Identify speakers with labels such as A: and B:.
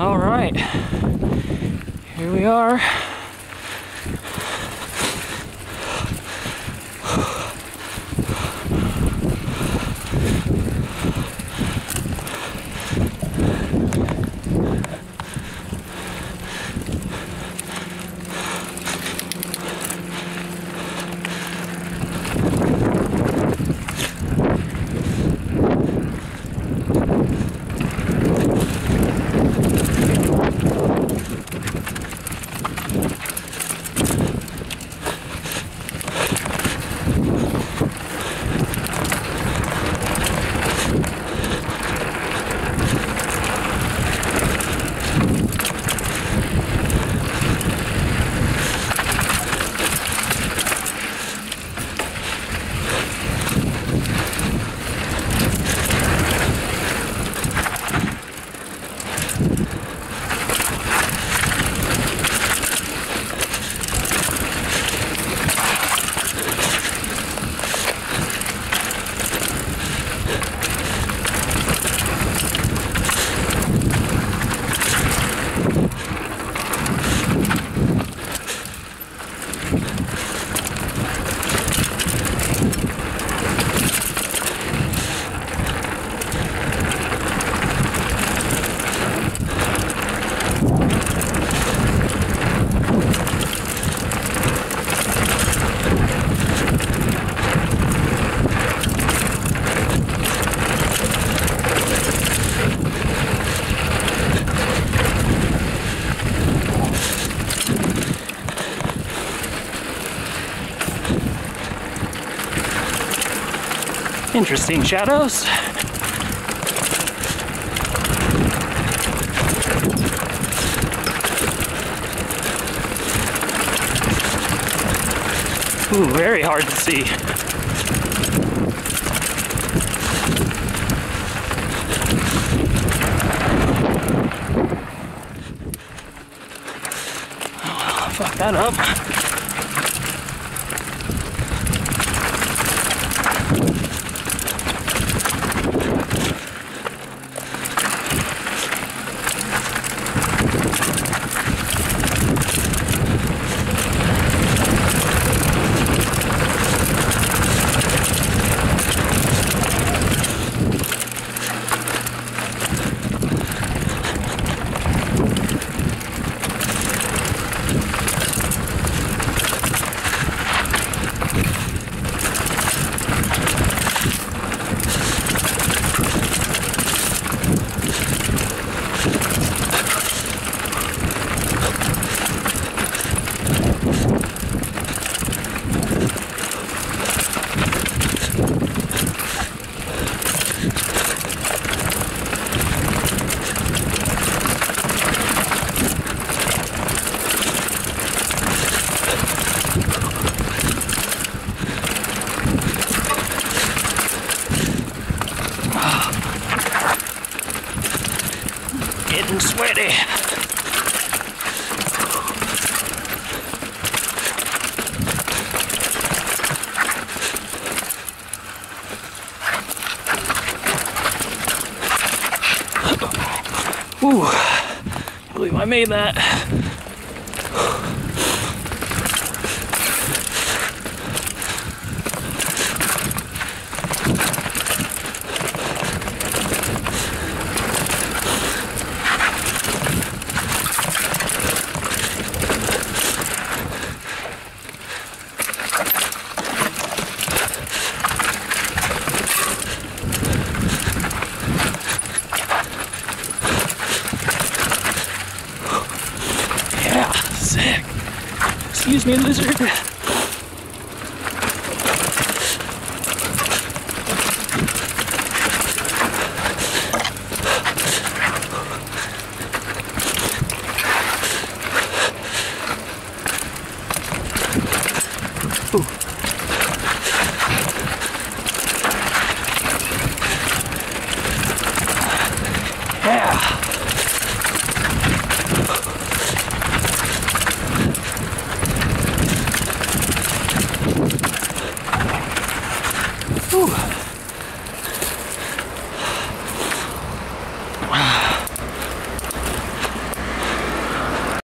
A: All right, here we are. Interesting shadows. Ooh, very hard to see. Oh, fuck that up. Getting sweaty. Ooh, I believe I made that. Excuse me, lizard. Ooh. Ooh.